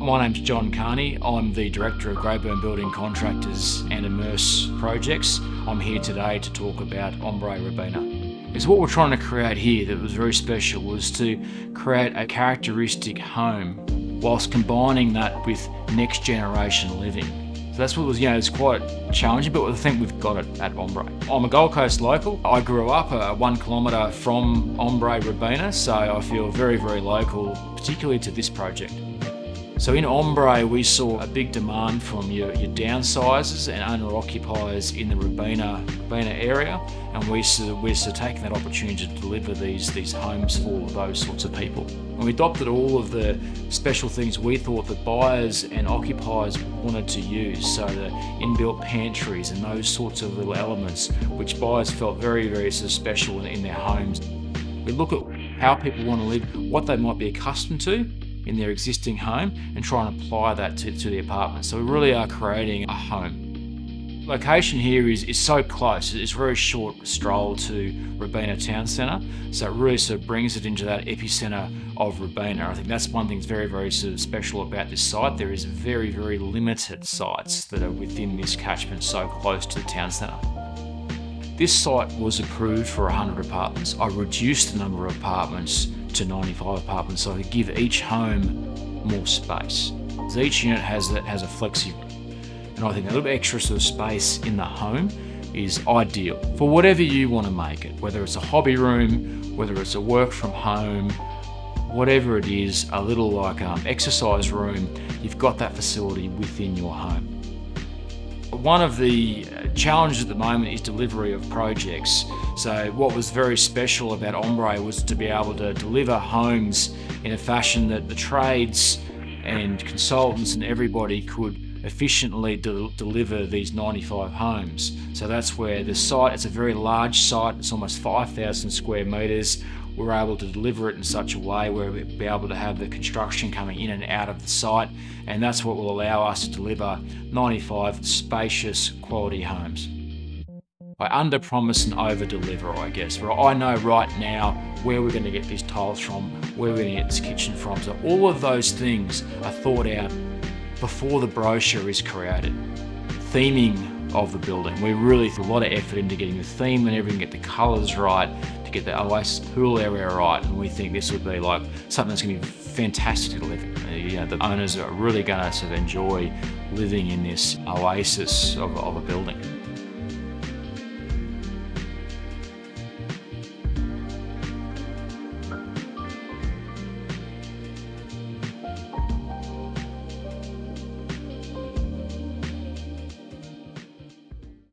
My name's John Kearney. I'm the Director of Greyburn Building Contractors and Immerse Projects. I'm here today to talk about Ombre Robina. Is what we're trying to create here that was very special was to create a characteristic home whilst combining that with next generation living. So that's what was, you know, it's quite challenging, but I think we've got it at Ombre. I'm a Gold Coast local. I grew up uh, one kilometre from Ombre Robina, so I feel very, very local, particularly to this project. So in Ombre, we saw a big demand from your, your downsizers and owner occupiers in the Robina area, and we we're taking that opportunity to deliver these, these homes for those sorts of people. And we adopted all of the special things we thought that buyers and occupiers wanted to use, so the inbuilt pantries and those sorts of little elements, which buyers felt very, very special in, in their homes. We look at how people want to live, what they might be accustomed to, in their existing home and try and apply that to, to the apartment. So we really are creating a home. Location here is, is so close, it's a very short stroll to Robina Town Centre, so it really sort of brings it into that epicentre of Robina. I think that's one thing that's very, very sort of special about this site. There is very, very limited sites that are within this catchment so close to the town centre. This site was approved for 100 apartments. I reduced the number of apartments to 95 apartments so I could give each home more space. So each unit has a, has a flexi and I think a little bit extra sort of space in the home is ideal for whatever you want to make it, whether it's a hobby room, whether it's a work from home, whatever it is, a little like um, exercise room, you've got that facility within your home. One of the challenges at the moment is delivery of projects. So what was very special about Ombre was to be able to deliver homes in a fashion that the trades and consultants and everybody could efficiently de deliver these 95 homes. So that's where the site, it's a very large site, it's almost 5,000 square metres we're able to deliver it in such a way where we'll be able to have the construction coming in and out of the site and that's what will allow us to deliver 95 spacious quality homes. I under promise and over deliver I guess. Where I know right now where we're going to get these tiles from, where we're going to get this kitchen from. So all of those things are thought out before the brochure is created. Theming of the building. We really put a lot of effort into getting the theme and everything, get the colours right, to get the Oasis pool area right, and we think this would be like something that's going to be fantastic to live in. Uh, you know, the owners are really going to sort of enjoy living in this oasis of, of a building.